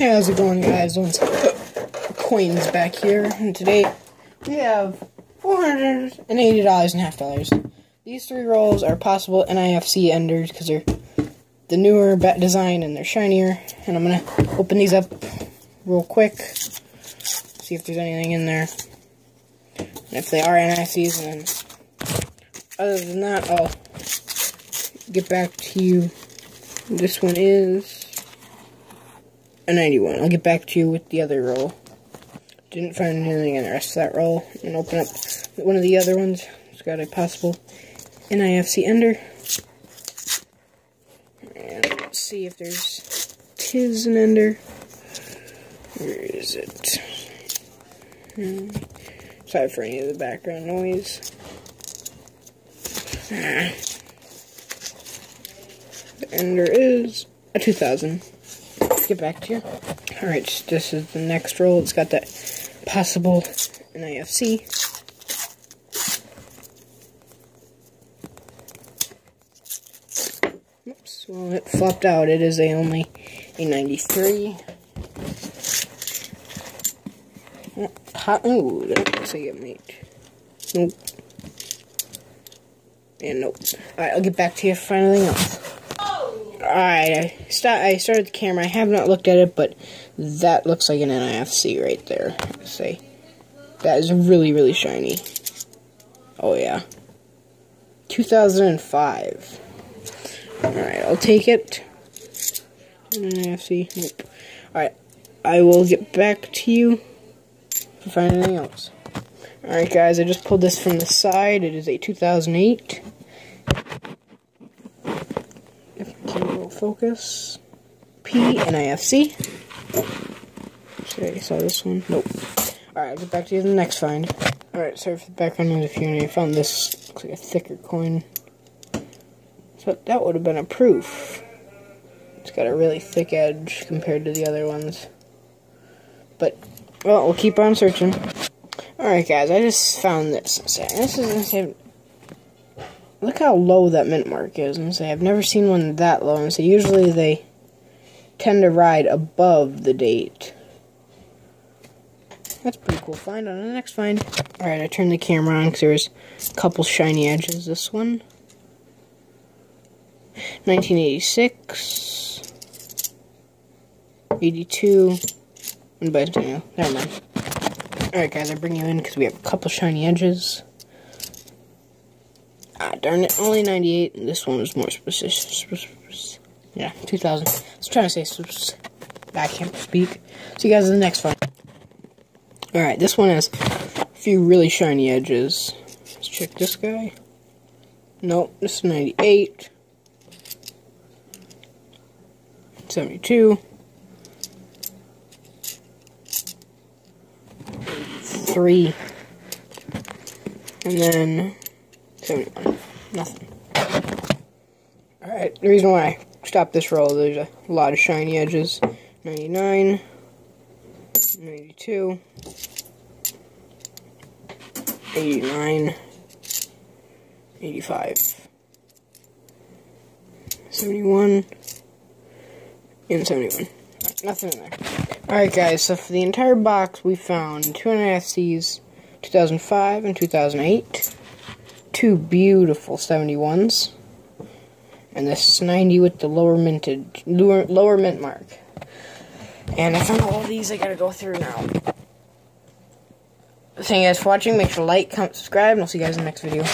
Hey, how's it going, guys? One's coins back here, and today we have $480 and half dollars. These three rolls are possible NIFC enders because they're the newer design and they're shinier. And I'm gonna open these up real quick, see if there's anything in there. And if they are NIFCs, then other than that, I'll get back to you. This one is a 91. I'll get back to you with the other roll. Didn't find anything in the rest of that roll. And open up one of the other ones. It's got a possible NIFC ender. And let's see if there's tis an ender. Where is it? Hmm. Sorry for any of the background noise. Ah. The ender is a 2000 get back to you. Alright, this is the next roll. It's got that possible NIFC. Oops, well it flopped out. It is a only a 93. Oh, ooh, that looks like it made. Nope. And nope. Alright, I'll get back to you for anything else. Alright, I, start, I started the camera. I have not looked at it, but that looks like an NIFC right there. Say that is really, really shiny. Oh, yeah. 2005. Alright, I'll take it. NIFC. Nope. Alright, I will get back to you if I find anything else. Alright, guys, I just pulled this from the side. It is a 2008. Focus. P NIFC. Sorry, I saw this one. Nope. Alright, I'll get back to you in the next find. Alright, sorry for the background noise if you I found this. Looks like a thicker coin. So that would have been a proof. It's got a really thick edge compared to the other ones. But, well, we'll keep on searching. Alright, guys, I just found this. This is Look how low that mint mark is. And say I've never seen one that low. And so usually they tend to ride above the date. That's pretty cool find on the next find. Alright, I turned the camera on because there was a couple shiny edges. This one. 1986. 82. And bicentennial. Never mind. Alright guys, I bring you in because we have a couple shiny edges. Ah, darn it, only 98, this one was more specific. Yeah, 2000. I was trying to say, I can't speak. See you guys in the next one. Alright, this one has a few really shiny edges. Let's check this guy. Nope, this is 98. 72. 3. And then 71. Nothing. Alright, the reason why I stopped this roll, there's a lot of shiny edges. 99. 92. 89. 85. 71. And 71. Right, nothing in there. Alright guys, so for the entire box we found two NFCs 2005 and 2008 two beautiful 71s. And this is 90 with the lower minted, lower, lower mint mark. And I found all these I gotta go through now. Thank you guys for watching. Make sure to like, comment, subscribe, and I'll see you guys in the next video.